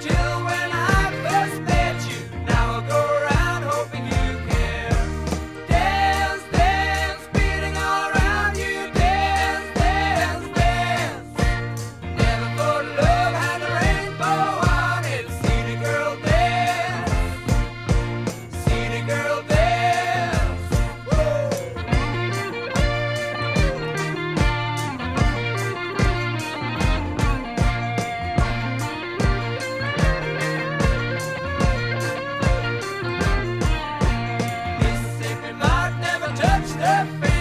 till when Yeah.